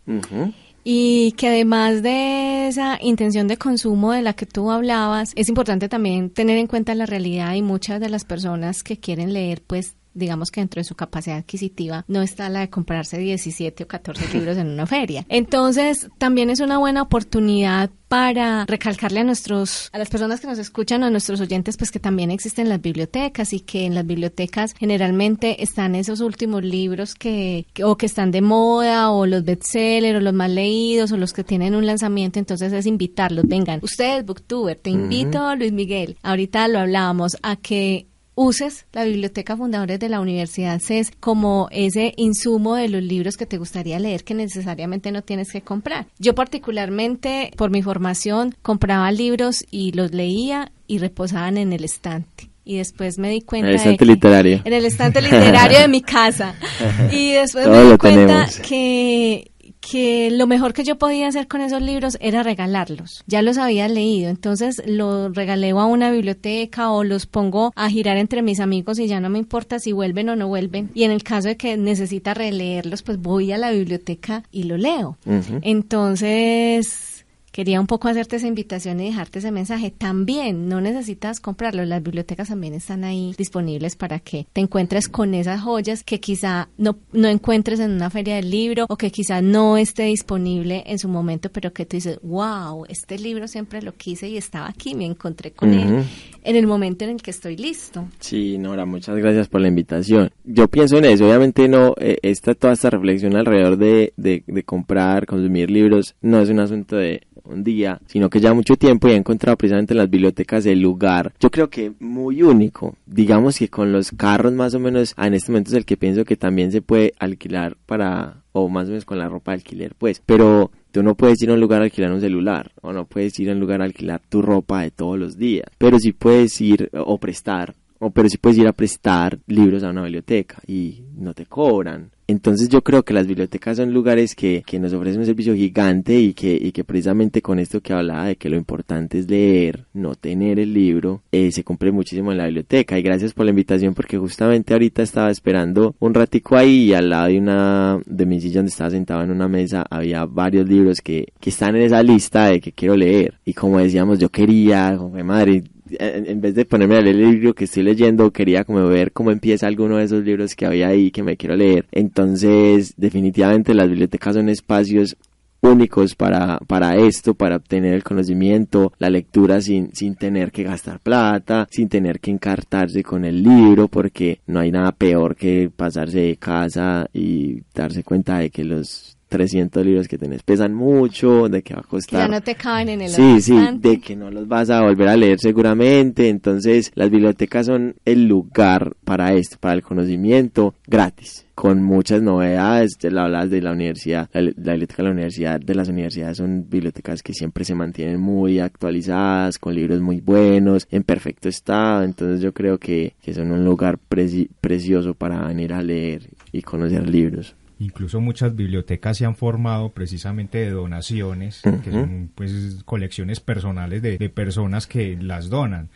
Y que además de esa intención de consumo de la que tú hablabas, es importante también tener en cuenta la realidad y muchas de las personas que quieren leer pues digamos que dentro de su capacidad adquisitiva no está la de comprarse 17 o 14 *laughs* libros en una feria. Entonces, también es una buena oportunidad para recalcarle a nuestros a las personas que nos escuchan o a nuestros oyentes pues que también existen las bibliotecas y que en las bibliotecas generalmente están esos últimos libros que, o que están de moda o los bestsellers o los más leídos o los que tienen un lanzamiento. Entonces es invitarlos. Vengan ustedes booktuber te invito Luis Miguel. Ahorita lo hablábamos a que uses la Biblioteca Fundadores de la Universidad CES como ese insumo de los libros que te gustaría leer que necesariamente no tienes que comprar. Yo particularmente, por mi formación, compraba libros y los leía y reposaban en el estante. Y después me di cuenta en el estante literario. en el estante literario de mi casa. *laughs* Y después me di cuenta que que lo mejor que yo podía hacer con esos libros era regalarlos. Ya los había leído, entonces los regalé a una biblioteca o los pongo a girar entre mis amigos y ya no me importa si vuelven o no vuelven. Y en el caso de que necesita releerlos, pues voy a la biblioteca y lo leo. Entonces quería un poco hacerte esa invitación y dejarte ese mensaje. También no necesitas comprarlo, las bibliotecas también están ahí disponibles para que te encuentres con esas joyas que quizá no, no encuentres en una feria del libro o que quizá no esté disponible en su momento, pero que tú dices, wow, este libro siempre lo quise y estaba aquí, me encontré con él en el momento en el que estoy listo. Sí, Nora, muchas gracias por la invitación. Yo pienso en eso, obviamente no, eh, esta, toda esta reflexión alrededor de, de, de comprar, consumir libros, no es un asunto de un día, sino que ya mucho tiempo he encontrado precisamente en las bibliotecas el lugar, yo creo que muy único, digamos que con los carros más o menos, en este momento es el que pienso que también se puede alquilar para, o más o menos con la ropa de alquiler, pues, pero tú no puedes ir a un lugar a alquilar un celular, o no puedes ir a un lugar a alquilar tu ropa de todos los días, pero sí puedes ir o prestar o pero sí puedes ir a prestar libros a una biblioteca y no te cobran entonces yo creo que las bibliotecas son lugares que, que nos ofrecen un servicio gigante y que, y que precisamente con esto que hablaba de que lo importante es leer, no tener el libro, eh, se cumple muchísimo en la biblioteca. Y gracias por la invitación porque justamente ahorita estaba esperando un ratico ahí y al lado de una de mi silla donde estaba sentado en una mesa había varios libros que, que están en esa lista de que quiero leer. Y como decíamos, yo quería, como madre, en vez de ponerme a leer el libro que estoy leyendo, quería como ver cómo empieza alguno de esos libros que había ahí que me quiero leer. Entonces, definitivamente las bibliotecas son espacios únicos para, para esto, para obtener el conocimiento, la lectura sin, sin tener que gastar plata, sin tener que encartarse con el libro, porque no hay nada peor que pasarse de casa y darse cuenta de que los 300 libros que tenés pesan mucho, de que va a costar... ya no te caben en el Sí, sí, de que no los vas a volver a leer seguramente. Entonces, las bibliotecas son el lugar para esto, para el conocimiento gratis con muchas novedades, te hablas de la universidad, la, biblioteca de la universidad, de las universidades son bibliotecas que siempre se mantienen muy actualizadas, con libros muy buenos, en perfecto estado, entonces yo creo que, que son un lugar precioso para venir a leer y conocer libros. Incluso muchas bibliotecas se han formado precisamente de donaciones, que son pues colecciones personales de, personas que las donan.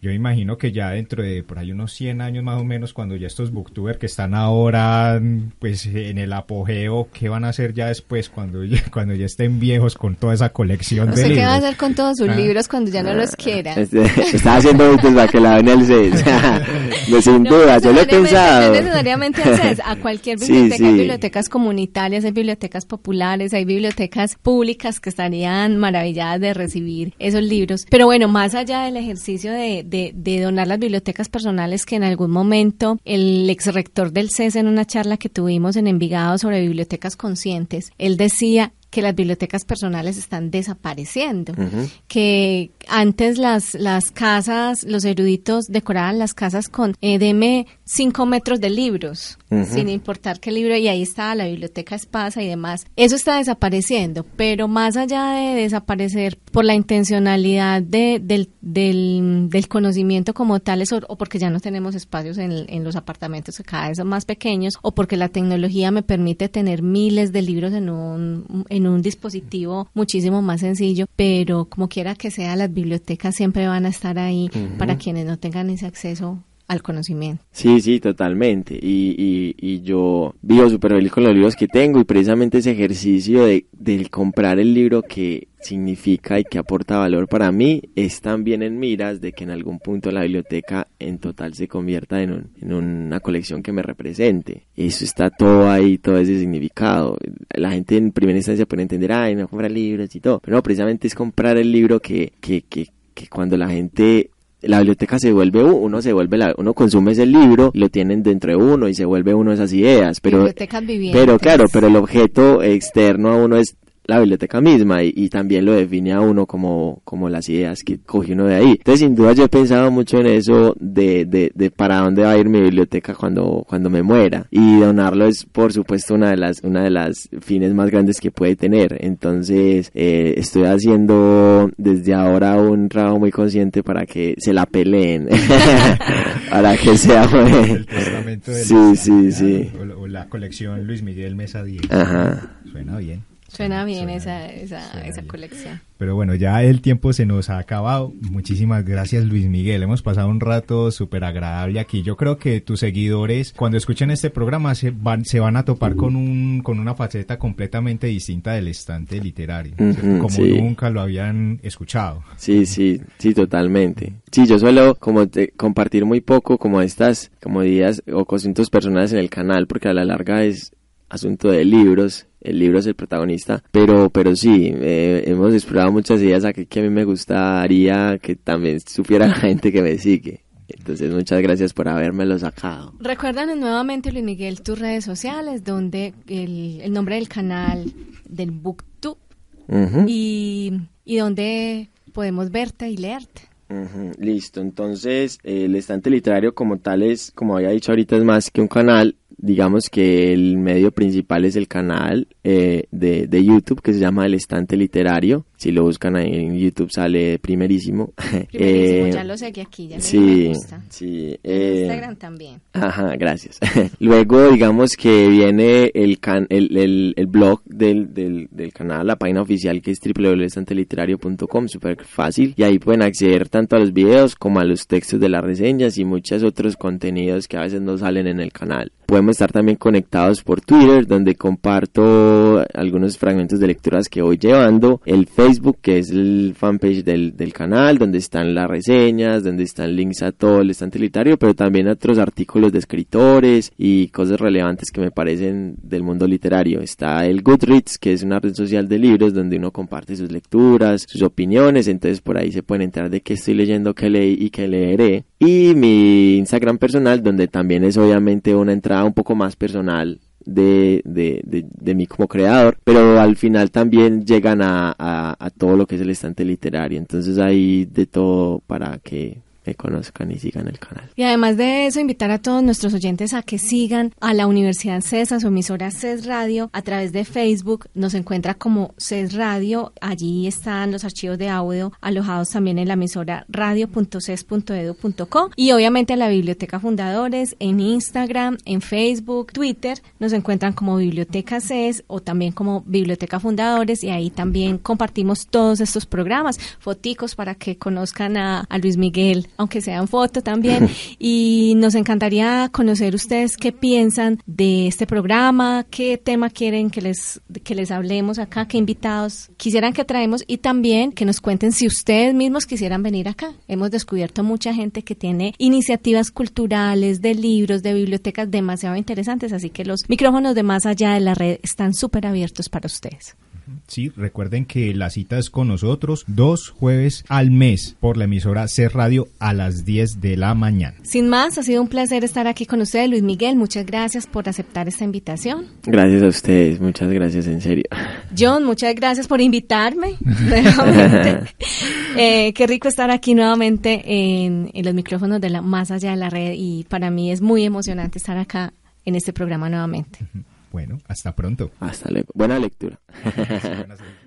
Yo imagino que ya dentro de por ahí unos 100 años más o menos, cuando ya estos booktubers que están ahora pues en el apogeo, ¿qué van a hacer ya después cuando ya, *laughs* cuando ya estén viejos con toda esa colección de libros? ¿Qué va a hacer con todos sus ah. libros cuando ya no los quiera? Este, está haciendo para que la ven *laughs* el *laughs* Sin duda, yo lo he pensado. No necesariamente a cualquier biblioteca bibliotecas comunitarias, hay bibliotecas populares, hay bibliotecas públicas que estarían maravilladas de recibir esos libros. Pero bueno, más allá del ejercicio de, de, donar las bibliotecas personales que en algún momento el ex rector del CES en una charla que tuvimos en Envigado sobre bibliotecas conscientes, él decía que las bibliotecas personales están desapareciendo, que antes las, las casas, los eruditos decoraban las casas con eh, deme cinco metros de libros, sin importar qué libro, y ahí estaba la biblioteca Espasa y demás. Eso está desapareciendo, pero más allá de desaparecer por la intencionalidad de, del, del, del, conocimiento como tal, o, porque ya no tenemos espacios en, en los apartamentos que cada vez son más pequeños, o porque la tecnología me permite tener miles de libros en un, en un dispositivo muchísimo más sencillo, pero como quiera que sea, las bibliotecas siempre van a estar ahí para quienes no tengan ese acceso al conocimiento. Sí, sí, totalmente. Y, y, y yo vivo súper feliz con los libros que tengo y precisamente ese ejercicio de, de, comprar el libro que significa y que aporta valor para mí es también en miras de que en algún punto la biblioteca en total se convierta en, un, en una colección que me represente. Eso está todo ahí, todo ese significado. La gente en primera instancia puede entender, ay, no compra libros y todo, pero no, precisamente es comprar el libro que, que, que, que cuando la gente la biblioteca se vuelve uno se vuelve la, uno consume ese libro lo tienen dentro de uno y se vuelve uno esas ideas pero pero claro pero el objeto externo a uno es la biblioteca misma y, también lo define a uno como, como las ideas que coge uno de ahí. Entonces, sin duda, yo he pensado mucho en eso de, de, de para dónde va a ir mi biblioteca cuando, cuando me muera. Y donarlo es, por supuesto, una de las, una de las fines más grandes que puede tener. Entonces, eh, estoy haciendo desde ahora un trabajo muy consciente para que se la peleen. *laughs* para que sea, El testamento sí, sí, sí. O, la colección Luis Miguel Mesa 10. Ajá. Suena bien. Suena bien esa, esa, esa colección. Pero bueno, ya el tiempo se nos ha acabado. Muchísimas gracias Luis Miguel. Hemos pasado un rato súper agradable aquí. Yo creo que tus seguidores, cuando escuchen este programa, se van, se van a topar con, un, con una faceta completamente distinta del estante literario, como nunca lo habían escuchado. Sí, sí, sí, totalmente. Sí, yo suelo como compartir muy poco como estas como días o cositas personales en el canal, porque a la larga es asunto de libros el libro es el protagonista, pero, pero sí, eh, hemos explorado muchas ideas aquí que a mí me gustaría que también supiera la *laughs* gente que me sigue. Entonces, muchas gracias por habérmelo sacado. Recuérdanos nuevamente, Luis Miguel, tus redes sociales, donde el, nombre del canal del BookTube y, y donde podemos verte y leerte. Listo, entonces el estante literario como tal es, como había dicho ahorita, es más que un canal, digamos que el medio principal es el canal eh, de, de, YouTube que se llama El Estante Literario. Si lo buscan ahí en YouTube sale primerísimo. *laughs* primerísimo eh, ya lo sé que aquí, ya sí, me gusta. Sí, eh, Instagram también. Ajá, gracias. *laughs* Luego, digamos que viene el, can, el, el, el blog del, del, del, canal, la página oficial que es www.estanteliterario.com, súper fácil. Y ahí pueden acceder tanto a los videos como a los textos de las reseñas y muchos otros contenidos que a veces no salen en el canal. Podemos estar también conectados por Twitter, donde comparto algunos fragmentos de lecturas que voy llevando. El Facebook, que es el fanpage del, del canal, donde están las reseñas, donde están links a todo el estante literario, pero también a otros artículos de escritores y cosas relevantes que me parecen del mundo literario. Está el Goodreads, que es una red social de libros donde uno comparte sus lecturas, sus opiniones, entonces por ahí se pueden enterar de qué estoy leyendo, qué leí y qué leeré. Y mi Instagram personal, donde también es obviamente una entrada un poco más personal de, de, de, mí como creador, pero al final también llegan a, a, a, todo lo que es el estante literario. Entonces hay de todo para que me conozcan y sigan el canal. Y además de eso, invitar a todos nuestros oyentes a que sigan a la Universidad CESA, su emisora CES Radio, a través de Facebook. Nos encuentra como CES Radio. Allí están los archivos de audio alojados también en la emisora radio.ces.edu.co y obviamente a la Biblioteca Fundadores en Instagram, en Facebook, Twitter. Nos encuentran como Biblioteca CES o también como Biblioteca Fundadores y ahí también compartimos todos estos programas, foticos para que conozcan a, a Luis Miguel aunque sea en foto también. *laughs* y nos encantaría conocer ustedes qué piensan de este programa, qué tema quieren que les, que les hablemos acá, qué invitados quisieran que traemos y también que nos cuenten si ustedes mismos quisieran venir acá. Hemos descubierto mucha gente que tiene iniciativas culturales, de libros, de bibliotecas demasiado interesantes, así que los micrófonos de más allá de la red están súper abiertos para ustedes. Sí, recuerden que la cita es con nosotros dos jueves al mes por la emisora C Radio a las 10 de la mañana. Sin más, ha sido un placer estar aquí con ustedes, Luis Miguel. Muchas gracias por aceptar esta invitación. Gracias a ustedes, muchas gracias, en serio. John, muchas gracias por invitarme. *laughs* *laughs* eh, qué rico estar aquí nuevamente en, en los micrófonos de la Más Allá de la Red y para mí es muy emocionante estar acá en este programa nuevamente. Bueno, hasta pronto. Hasta luego. Buena lectura. *laughs*